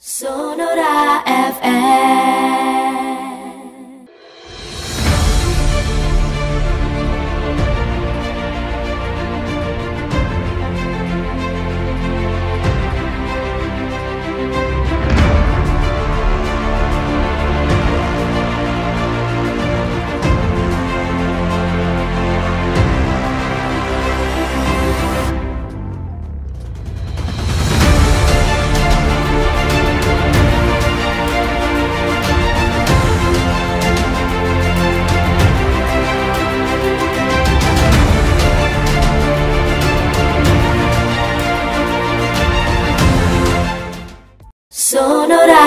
Sonora Sonora.